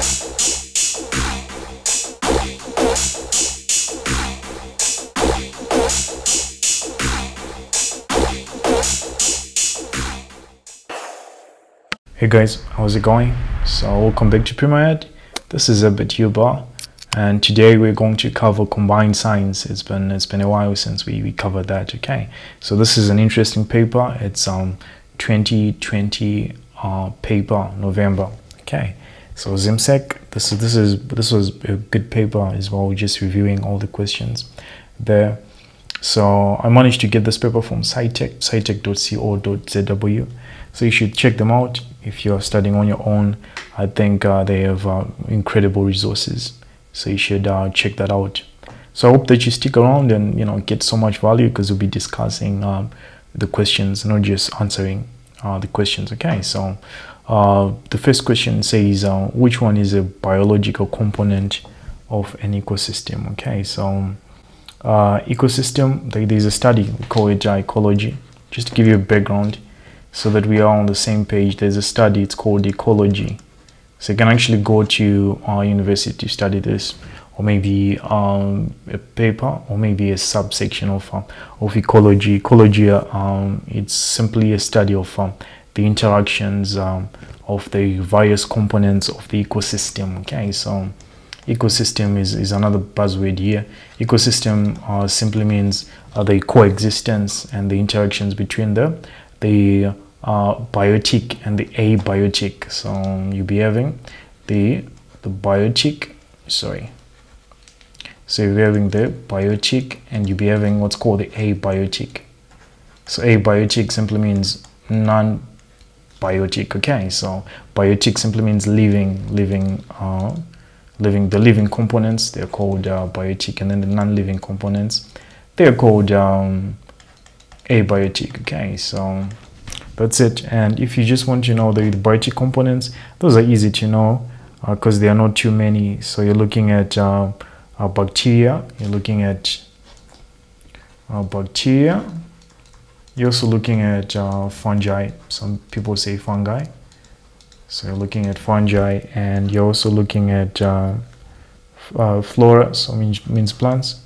Hey guys, how's it going? So welcome back to PrimaEd. This is Herbert Uba and today we're going to cover combined science. It's been it's been a while since we, we covered that, okay? So this is an interesting paper. It's um 2020 uh, paper, November. Okay. So ZIMSEC, this is this is this was a good paper as well, We're just reviewing all the questions there. So I managed to get this paper from SciTech, scitech.co.zw. So you should check them out if you're studying on your own. I think uh, they have uh, incredible resources. So you should uh, check that out. So I hope that you stick around and you know get so much value because we'll be discussing um, the questions, not just answering uh, the questions. Okay, so uh, the first question says uh, which one is a biological component of an ecosystem? Okay, so ecosystem there's a study we call it ecology. Just to give you a background so that we are on the same page. There's a study, it's called ecology. So you can actually go to our university to study this, or maybe um, a paper, or maybe a subsection of, uh, of ecology. Ecology, um, it's simply a study of um, the interactions um, of the various components of the ecosystem. Okay, so ecosystem is, is another buzzword here. Ecosystem uh, simply means uh, the coexistence and the interactions between the the uh, biotic and the abiotic. So you'll be having the the biotic, sorry. So you'll be having the biotic and you'll be having what's called the abiotic. So abiotic simply means non-biotic. Okay, so biotic simply means living, living, uh, living. The living components they're called uh, biotic, and then the non-living components they're called um, abiotic okay so that's it and if you just want to know the, the biotic components those are easy to know because uh, there are not too many so you're looking at uh, bacteria you're looking at uh, bacteria you're also looking at uh, fungi. Some people say fungi. So you're looking at fungi and you're also looking at uh, flora so means, means plants.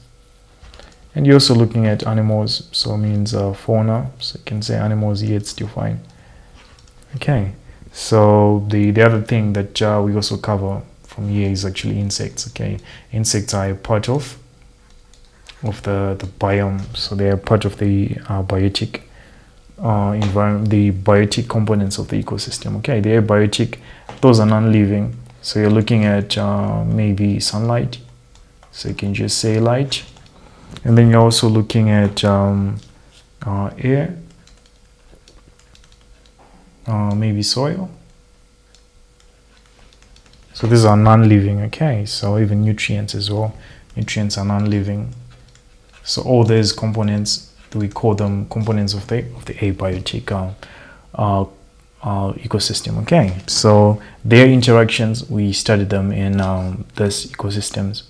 And you're also looking at animals so means uh, fauna. So you can say animals here it's still fine. Okay. So the the other thing that uh, we also cover from here is actually insects okay? Insects are a part of of the the biome. So they are part of the uh, biotic uh, environment the biotic components of the ecosystem okay? They are biotic. Those are non-living. So you're looking at uh, maybe sunlight. So you can just say light. And then you're also looking at um, uh, air. Uh, maybe soil. So these are non-living okay? So even nutrients as well. Nutrients are non-living so all these components we call them components of the of the abiotic uh, uh, ecosystem okay? So their interactions we studied them in um, this ecosystems.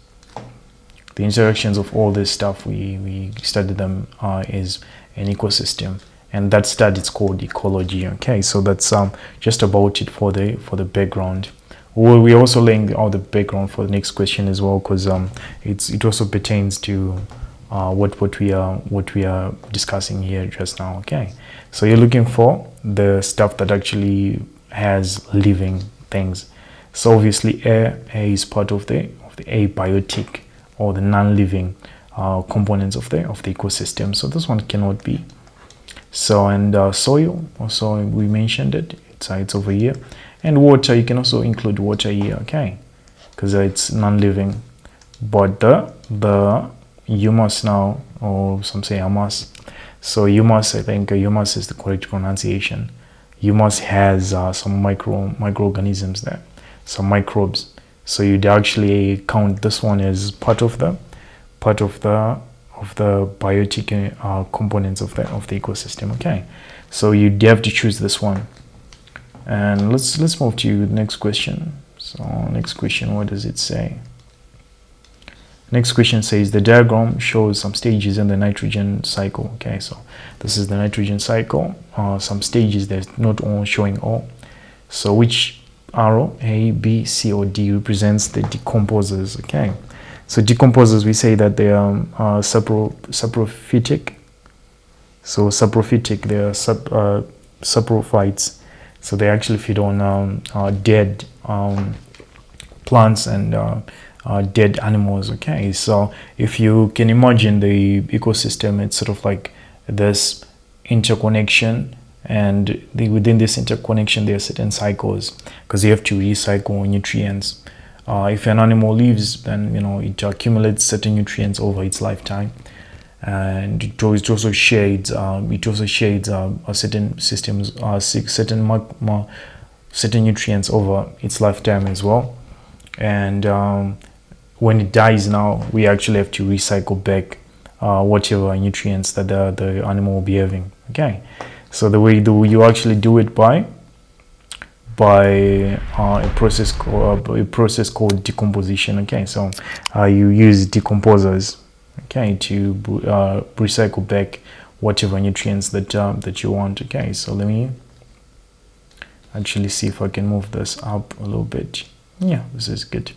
The interactions of all this stuff we, we studied them uh, is an ecosystem. And that study is called ecology okay? So that's um, just about it for the for the background. Well, we're also laying out the background for the next question as well because um, it's it also pertains to uh, what what we are what we are discussing here just now okay? So you're looking for the stuff that actually has living things. So obviously air, air is part of the of the abiotic or the non-living uh, components of the of the ecosystem. So this one cannot be. So and uh, soil also we mentioned it it's, uh, it's over here. And water you can also include water here okay? Because it's non-living. But the the humus now or some say humus so humus i think humus is the correct pronunciation. Humus has uh, some micro microorganisms there some microbes. So you'd actually count this one as part of the part of the of the biotic uh, components of the of the ecosystem okay? So you'd have to choose this one. And let's let's move to the next question. So next question what does it say next question says the diagram shows some stages in the nitrogen cycle okay so this is the nitrogen cycle uh, some stages there's not all showing all so which arrow A, B, C, or D represents the decomposers. Okay, so decomposers we say that they are uh, sapro saprophytic. So saprophytic, they are sap, uh, saprophytes. So they actually feed on um, uh, dead um, plants and uh, uh, dead animals. Okay, so if you can imagine the ecosystem, it's sort of like this interconnection and the, within this interconnection there are certain cycles because you have to recycle nutrients. Uh, if an animal lives then you know it accumulates certain nutrients over its lifetime. And it also shades um, it also shades uh, certain systems uh, certain certain nutrients over its lifetime as well. And um, when it dies now we actually have to recycle back uh, whatever nutrients that the, the animal will be having okay? So the way do you actually do it by by uh, a process called a process called decomposition okay? So uh, you use decomposers okay to uh, recycle back whatever nutrients that uh, that you want okay? So let me actually see if I can move this up a little bit. Yeah this is good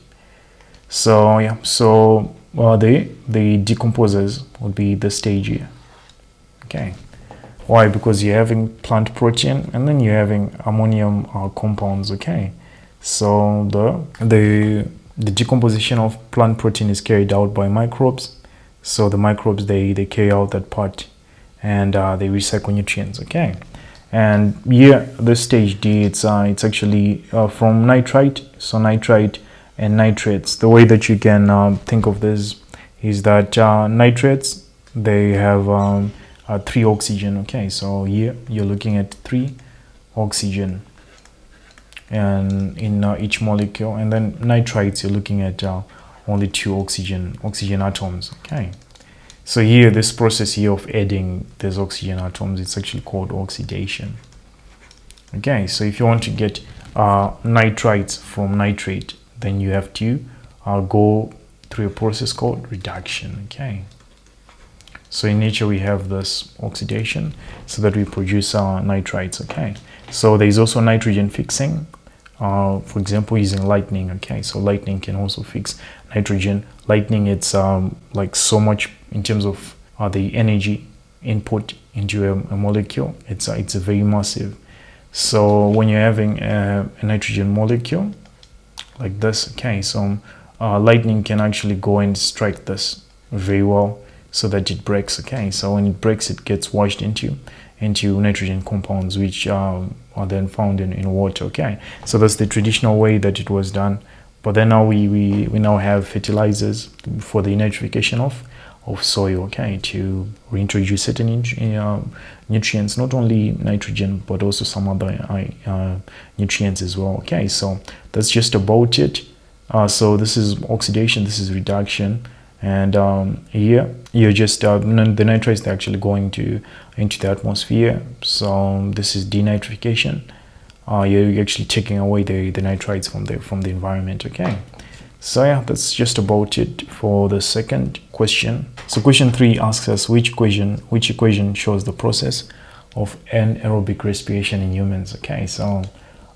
so yeah so uh, the the decomposers would be the stage here okay why? Because you're having plant protein and then you're having ammonium uh, compounds, okay? So the, the, the decomposition of plant protein is carried out by microbes. So the microbes, they, they carry out that part and uh, they recycle nutrients, okay? And here, the stage D, it's, uh, it's actually uh, from nitrite, so nitrite and nitrates. The way that you can uh, think of this is that uh, nitrates, they have um, uh, three oxygen okay? So here you're looking at three oxygen and in uh, each molecule and then nitrites you're looking at uh, only two oxygen oxygen atoms okay? So here this process here of adding these oxygen atoms it's actually called oxidation okay? So if you want to get uh, nitrites from nitrate then you have to uh, go through a process called reduction okay so in nature we have this oxidation so that we produce our nitrites, okay? So there is also nitrogen fixing, uh, for example, using lightning, okay? So lightning can also fix nitrogen. Lightning, it's um, like so much in terms of uh, the energy input into a, a molecule. It's, uh, it's very massive. So when you're having a, a nitrogen molecule like this, okay, so uh, lightning can actually go and strike this very well so that it breaks. Okay so when it breaks it gets washed into into nitrogen compounds which um, are then found in, in water. Okay so that's the traditional way that it was done. But then now we, we, we now have fertilizers for the nitrification of of soil okay to reintroduce certain uh, nutrients not only nitrogen but also some other uh, uh, nutrients as well okay? So that's just about it. Uh, so this is oxidation this is reduction and um, here you're just uh, the nitrates they're actually going to into the atmosphere so um, this is denitrification. Uh, you're actually taking away the, the nitrites from the from the environment okay so yeah that's just about it for the second question. So question three asks us which equation which equation shows the process of anaerobic respiration in humans okay? So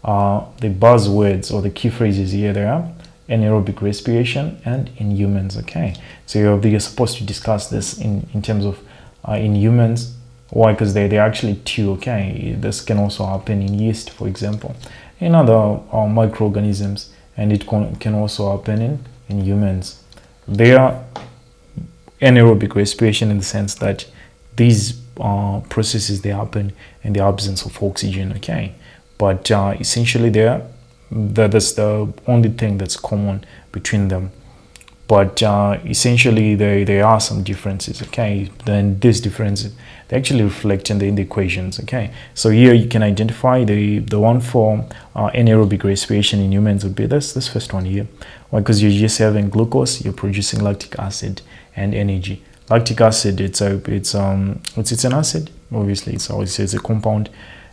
uh, the buzzwords or the key phrases here they are anaerobic respiration and in humans okay? So you're, you're supposed to discuss this in in terms of uh, in humans. Why? Because they, they're actually two okay? This can also happen in yeast for example. In other uh, microorganisms and it can, also happen in in humans. They are anaerobic respiration in the sense that these uh, processes they happen in the absence of oxygen okay? But uh, essentially they are that is the only thing that's common between them. But uh, essentially there, there are some differences okay? Then these differences they actually reflect in the, in the equations okay? So here you can identify the the one for uh, anaerobic respiration in humans would be this this first one here. Why? Because you're just having glucose you're producing lactic acid and energy. Lactic acid it's a it's um it's, it's an acid obviously it's always it's a compound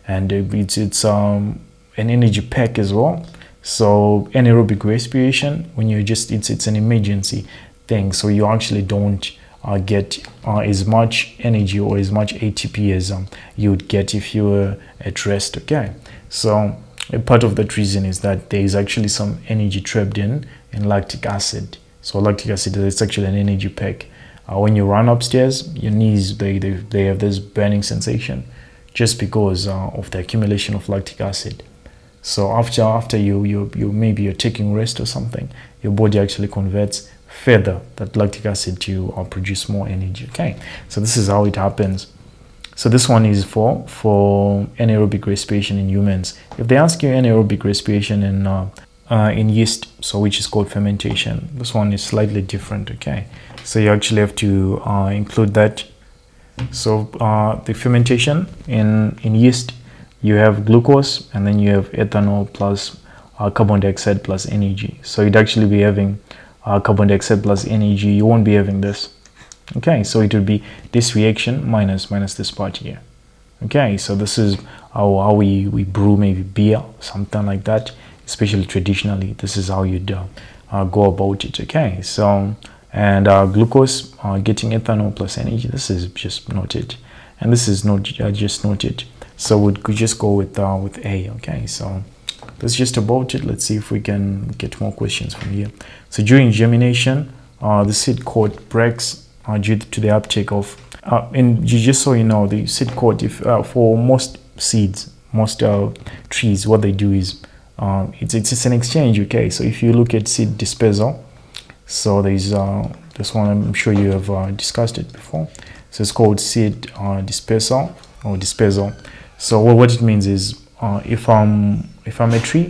and it's it's um an energy pack as well. So anaerobic respiration when you're just it's it's an emergency thing so you actually don't uh, get uh, as much energy or as much ATP as um, you would get if you were at rest okay so a part of that reason is that there is actually some energy trapped in in lactic acid. So lactic acid is actually an energy pack. Uh, when you run upstairs, your knees they, they, they have this burning sensation just because uh, of the accumulation of lactic acid. So after after you you you maybe you're taking rest or something, your body actually converts further that lactic acid to uh, produce more energy. Okay, so this is how it happens. So this one is for for anaerobic respiration in humans. If they ask you anaerobic respiration in uh, uh, in yeast, so which is called fermentation, this one is slightly different. Okay, so you actually have to uh, include that. So uh, the fermentation in in yeast, you have glucose and then you have ethanol plus uh, carbon dioxide plus energy. So you'd actually be having uh, carbon dioxide plus energy. You won't be having this. Okay so it would be this reaction minus minus this part here. Okay so this is how, how we we brew maybe beer something like that especially traditionally this is how you'd uh, uh, go about it okay? So and uh, glucose uh, getting ethanol plus energy this is just noted. And this is not uh, just noted. So we could just go with with a okay? So that's just about it. Let's see if we can get more questions from here. So during germination the seed coat breaks uh, due to the uptake of uh, and just so you know the seed coat if uh, for most seeds most uh, trees what they do is uh, it's, it's, an exchange okay? So if you look at seed dispersal so there's uh, this one i'm sure you have uh, discussed it before. So it's called seed uh, dispersal or dispersal. So what, it means is uh, if i'm if i'm a tree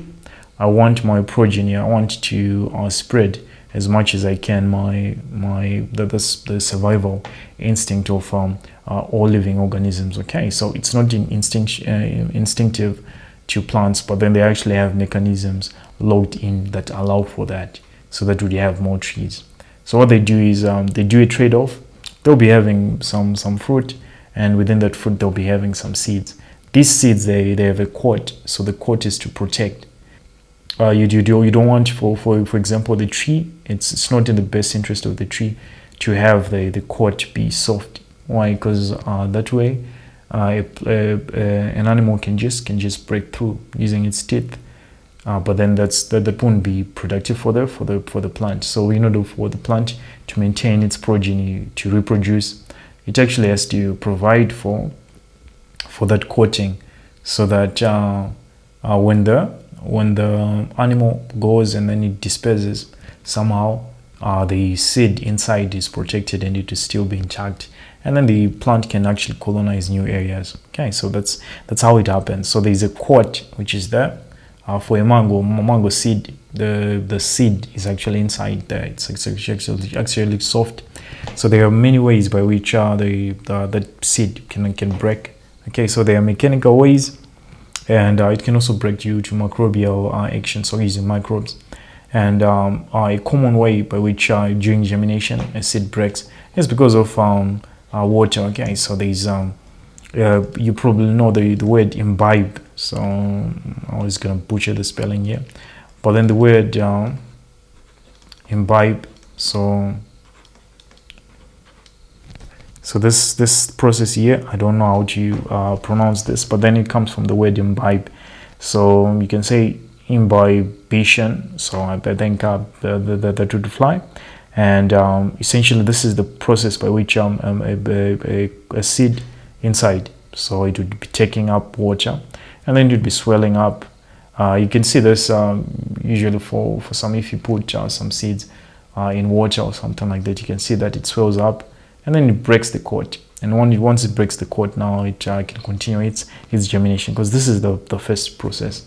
i want my progeny i want to uh, spread as much as I can my my the, the, the survival instinct of um, uh, all living organisms. Okay, so it's not in instinct uh, instinctive to plants, but then they actually have mechanisms logged in that allow for that, so that we have more trees. So what they do is um, they do a trade-off. They'll be having some some fruit, and within that fruit they'll be having some seeds. These seeds they they have a coat, so the coat is to protect. Uh, you, you, you don't want for, for for example the tree it's it's not in the best interest of the tree to have the the coat be soft. Why? Because uh, that way uh, an animal can just can just break through using its teeth uh, but then that's that, that won't be productive for the for the for the plant. So in order for the plant to maintain its progeny to reproduce it actually has to provide for for that coating so that uh, uh, when the when the animal goes and then it disperses, somehow uh, the seed inside is protected and it is still being intact and then the plant can actually colonize new areas. Okay so that's that's how it happens. So there's a coat which is there uh, for a mango mango seed. The the seed is actually inside there. It's, it's actually actually soft. So there are many ways by which uh, the, the that seed can can break okay so there are mechanical ways and uh, it can also break due to microbial uh, action, so using microbes. And um, a common way by which uh, during germination a seed breaks is because of um, water. Okay, so there's um, you probably know the, the word imbibe. So I'm was gonna butcher the spelling here, but then the word imbibe. So so this this process here, I don't know how to uh, pronounce this, but then it comes from the word imbibe. So you can say imbibation. So I think uh, the, the, the, the fly. And um, essentially this is the process by which um, um a, a, a, seed inside, so it would be taking up water and then it would be swelling up. Uh, you can see this um, usually for, for some, if you put uh, some seeds uh, in water or something like that, you can see that it swells up and then it breaks the coat and once it breaks the coat now it uh, can continue its its germination because this is the, the first process.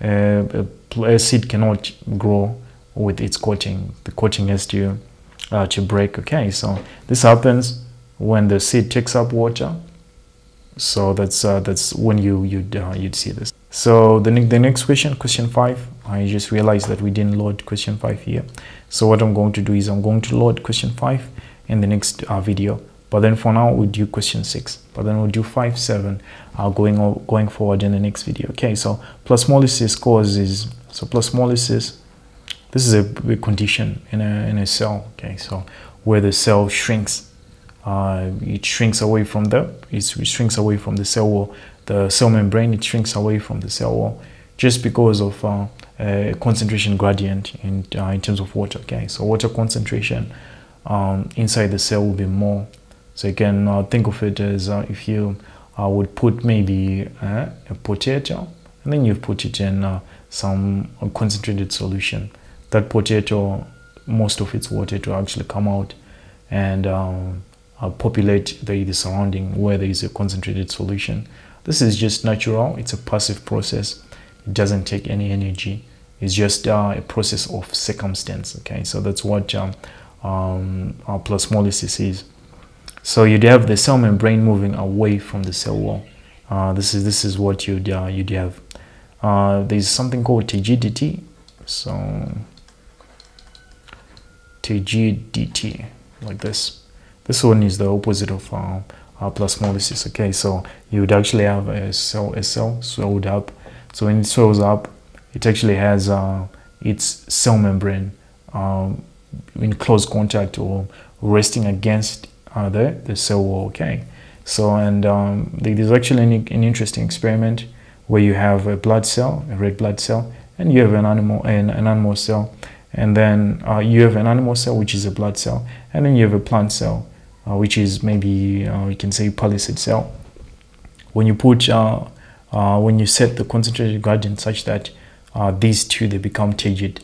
Uh, a, seed cannot grow with its coating. The coating has to uh, to break okay? So this happens when the seed takes up water. So that's uh, that's when you you'd uh, you'd see this. So the, the next question question five. I just realized that we didn't load question five here. So what i'm going to do is i'm going to load question five in the next uh, video. But then for now we'll do question six. But then we'll do five seven uh, going going forward in the next video. Okay so plasmolysis causes so plasmolysis this is a, a condition in a, in a cell. Okay so where the cell shrinks uh, it shrinks away from the it shrinks away from the cell wall the cell membrane it shrinks away from the cell wall just because of uh, a concentration gradient in, uh, in terms of water. Okay, so water concentration um, inside the cell will be more. So you can uh, think of it as uh, if you uh, would put maybe uh, a potato and then you put it in uh, some concentrated solution. That potato, most of its water to actually come out and um, populate the, the surrounding where there is a concentrated solution. This is just natural. It's a passive process. It doesn't take any energy. It's just uh, a process of circumstance. Okay, so that's what um, um, plasmolysis is. So you'd have the cell membrane moving away from the cell wall. Uh, this is this is what you'd uh, you'd have. Uh, there's something called turgidity. So turgidity like this. This one is the opposite of uh, uh, plasmolysis. Okay, so you would actually have a cell a cell swelled up. So when it swells up, it actually has uh, its cell membrane um, in close contact or resting against uh, the, the cell wall. Okay, so and um, there's actually an, an, interesting experiment where you have a blood cell, a red blood cell, and you have an animal an, an animal cell, and then uh, you have an animal cell which is a blood cell, and then you have a plant cell, uh, which is maybe uh, we can say palisade cell. When you put uh, uh, when you set the concentrated gradient such that these two they become turgid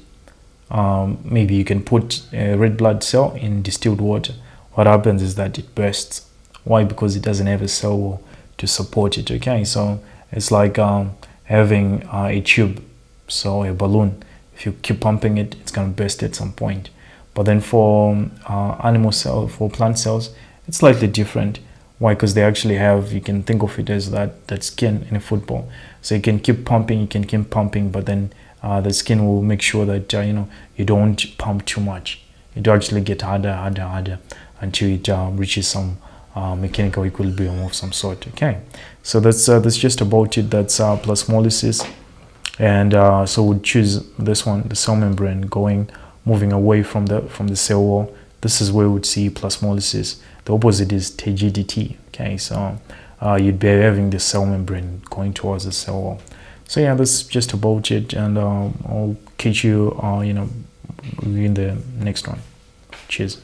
um, maybe you can put a red blood cell in distilled water. What happens is that it bursts. Why? Because it doesn't have a cell wall to support it okay? So it's like um, having uh, a tube so a balloon. If you keep pumping it it's going to burst at some point. But then for uh, animal cell for plant cells it's slightly different. Why? Because they actually have you can think of it as that that skin in a football. So you can keep pumping you can keep pumping but then uh, the skin will make sure that uh, you know you don't pump too much. It actually get harder harder harder until it uh, reaches some uh, mechanical equilibrium of some sort okay? So that's uh, that's just about it. That's uh, plasmolysis. And so we'll choose this one the cell membrane going moving away from the from the cell wall. This is where we would see plasmolysis. The opposite is turgidity okay? So you'd be having the cell membrane going towards the cell wall so yeah that's just about it and uh, i'll catch you uh, you know in the next one. Cheers